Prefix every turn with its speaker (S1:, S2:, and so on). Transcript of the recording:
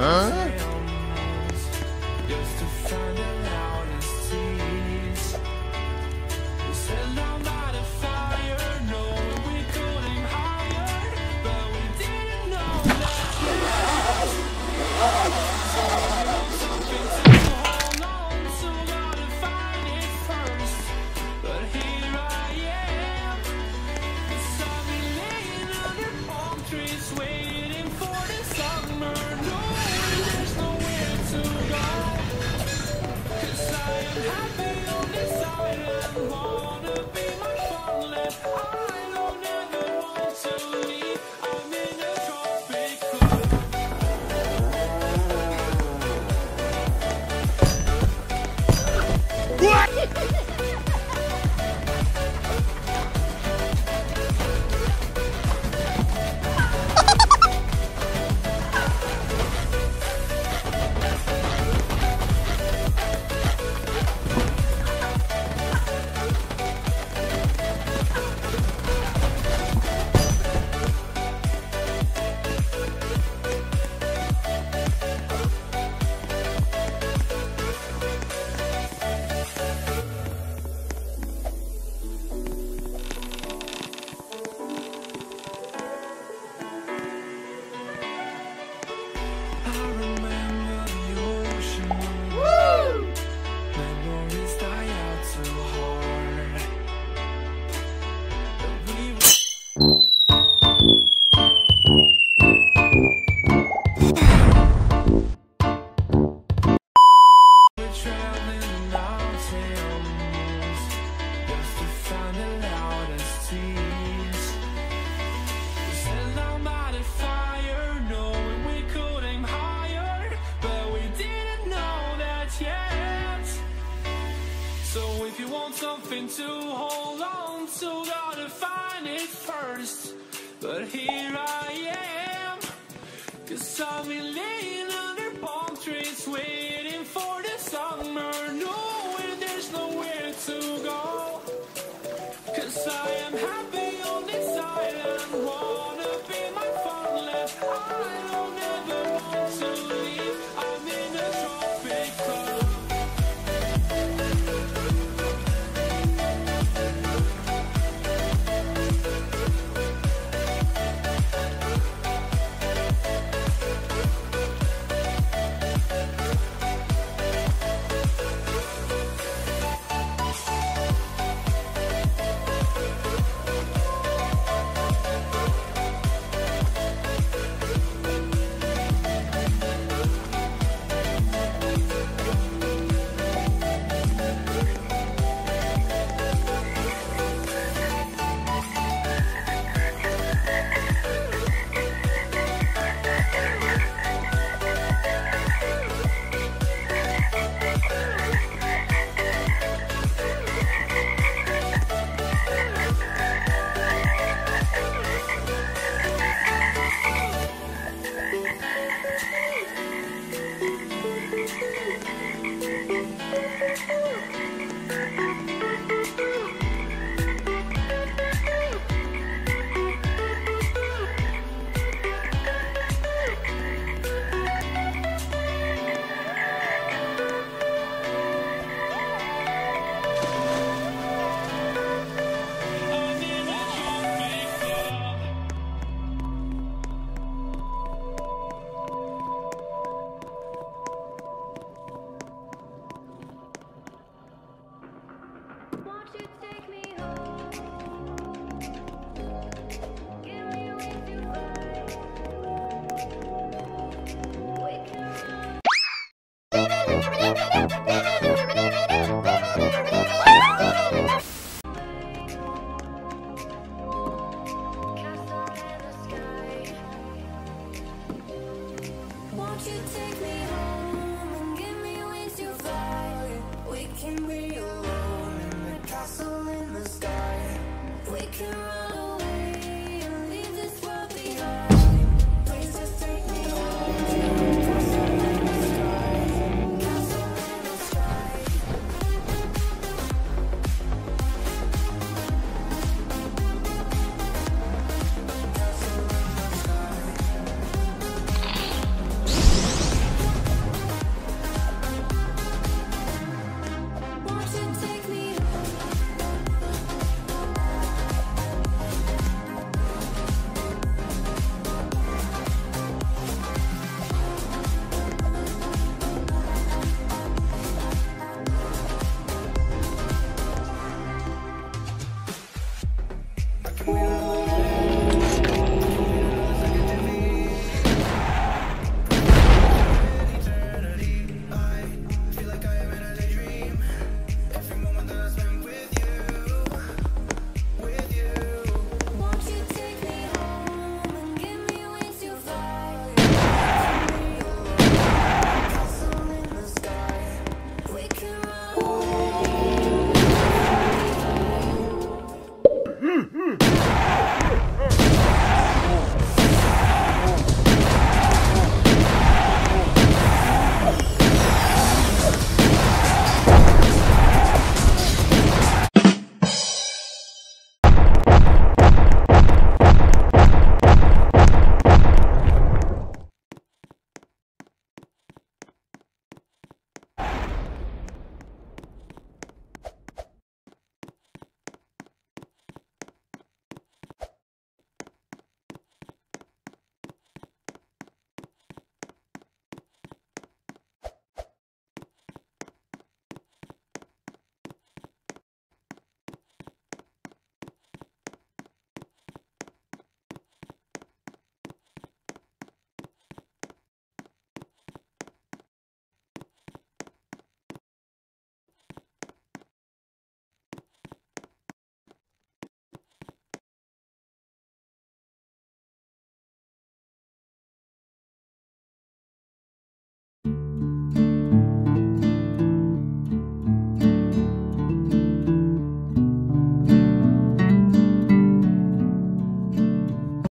S1: Huh?
S2: Happy on this island long. to hold on to gotta find it first. But here I am, cause I'm in